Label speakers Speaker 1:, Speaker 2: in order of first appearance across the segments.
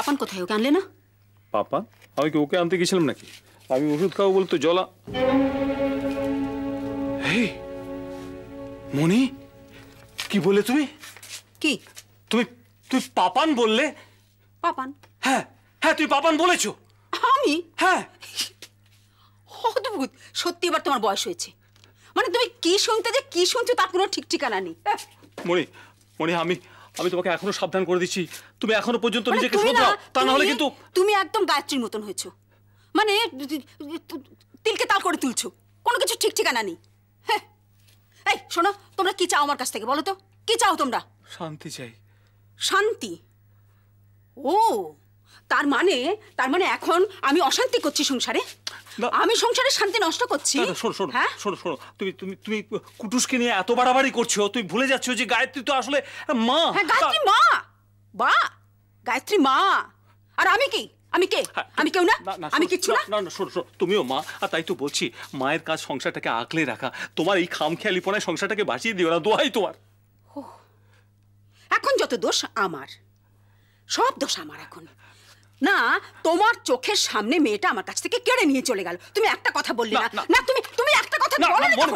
Speaker 1: পাপান কোথায়? ওকে আনলে না?
Speaker 2: পাপা আমি কি ওকে আনতে গেছিলাম নাকি? আমি ওষুধ খাব বলতো জলা মনি কি বলে তুমি?
Speaker 1: কি?
Speaker 2: তুমি তুমি পাপান বললে?
Speaker 1: পাপান?
Speaker 2: হ্যাঁ হ্যাঁ তুমি পাপান বলেছ।
Speaker 1: আমি?
Speaker 2: হ্যাঁ।
Speaker 1: অদ্ভুত। সত্যি এবার তোমার বয়স হয়েছে। মানে তুমি কি শুনতে যে কি শুনছো তার কোনো ঠিক ঠিকানা নেই।
Speaker 2: মনি মনি আমি আমি তোমাকে এখনও সাবধান করে দিচ্ছি। তুমি এখনও পর্যন্ত
Speaker 1: মানে
Speaker 2: নিজেকে শোধরাও। তা না হলে কিন্তু
Speaker 1: তুমি একদম গায়ত্রীর মতন হয়েছো। মানে তিলকে তাল করে তুলছো। কোনো কিছু ঠিক ঠিকানা নেই। হ্যাঁ। এই শোনো তোমরা কি চাও আমার কাছ থেকে বলো তো? কি চাও তোমরা?
Speaker 2: শান্তি চাই।
Speaker 1: শান্তি? ও তার মানে তার মানে এখন আমি অশান্তি করছি সংসারে। আমি সংসারে শান্তি নষ্ট করছি।
Speaker 2: শোনো শোনো
Speaker 1: হ্যাঁ?
Speaker 2: শোনো শোনো। তুমি তুমি তুমি কুটুসকে নিয়ে এত বাড়াবাড়ি করছ তুমি ভুলে যাচ্ছ যে গায়ত্রী তো আসলে মা।
Speaker 1: হ্যাঁ গায়ত্রী মা! বা গায়ত্রী মা! আর আমি কি? আমি কে?
Speaker 2: হ্যাঁ,
Speaker 1: আমি কেউ না? আমি কিচ্ছু না?
Speaker 2: না না শোনো শোনো তুমিও মা আর তাই তো বলছি মায়ের কাজ সংসারটাকে আঁকলে রাখা তোমার এই খামখেয়ালিপনায় সংসারটাকে বাঁচিয়ে দিও না দোয়াই তোমার।
Speaker 1: এখন যত দোষ আমার সব দোষ আমার এখন। না তোমার চোখের সামনে মেয়েটা আমার কাছ থেকে কেড়ে নিয়ে চলে গেল। তুমি একটা কথা বললে
Speaker 2: না,
Speaker 1: না। তুমি তুমি একটা কথা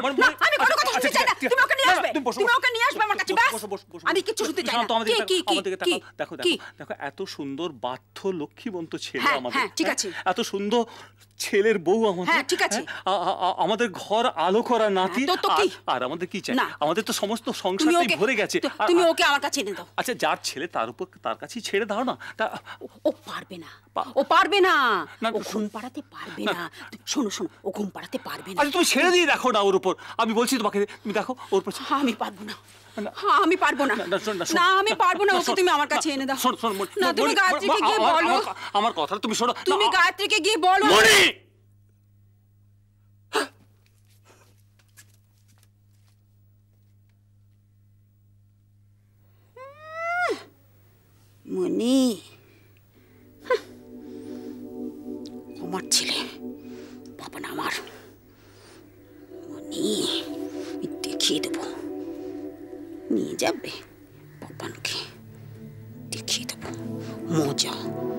Speaker 1: বলো
Speaker 2: না।
Speaker 1: আমি কোনো কথা
Speaker 2: আচ্ছা,
Speaker 1: শুনতে
Speaker 2: আচ্ছা,
Speaker 1: চাই না। তুমি ওকে নিয়ে আসবে।
Speaker 2: তুমি।
Speaker 1: ওকে নিয়ে আসবে
Speaker 2: বসো, বসো, বসো, বসো।
Speaker 1: আমি কিচ্ছু শুনতে চাই না।
Speaker 2: শান্ত,
Speaker 1: কি কি
Speaker 2: তাকাও, আমার দিকে
Speaker 1: কি
Speaker 2: দেখো দেখো দেখো এত সুন্দর বাধ্য লক্ষ্মীবন্ত ছেলে
Speaker 1: হ্যাঁ,
Speaker 2: আমাদের
Speaker 1: হ্যাঁ, ঠিক আছে।
Speaker 2: এত সুন্দর ছেলের বউ আমাদের
Speaker 1: হ্যাঁ, ঠিক আছে।
Speaker 2: আমাদের ঘর আলো করা নাতি
Speaker 1: হ্যাঁ,
Speaker 2: আর- আমাদের কি চাই?
Speaker 1: না।
Speaker 2: আমাদের তো সমস্ত সংসারটাই ভরে গেছে।
Speaker 1: তুমি ওকে আমার কাছে এনে দাও।
Speaker 2: আচ্ছা যার ছেলে তার উপর তার কাছেই ছেড়ে দাও না।
Speaker 1: ও- পারবে না। ও পারবে না। ও ঘুম পাড়াতে পারবে না। শোনো শোনো ও ঘুম পাড়াতে পারবে না।
Speaker 2: আচ্ছা তুমি ছেড়ে দিয়ে দেখো না ওর উপর। আমি বলছি তোমাকে তুমি দেখো ওর উপর।
Speaker 1: হ্যাঁ, আমি পারব না। আমি পারব না।
Speaker 2: না,
Speaker 1: আমি পারব না ওকে তুমি আমার কাছে এনে দাও।
Speaker 2: শোন, শোন,
Speaker 1: না তুমি গায়ত্রীকে গিয়ে বলো।
Speaker 2: আমার- কথাটা তুমি শোনো।
Speaker 1: তুমি গায়ত্রীকে গিয়ে বলো।
Speaker 2: মনি
Speaker 1: মনি আমার ছেলে বাবা না আমার। আমি দেখিয়ে দেব। নিয়ে যাবে পাপনকে দেখিয়ে দেবো। মজা।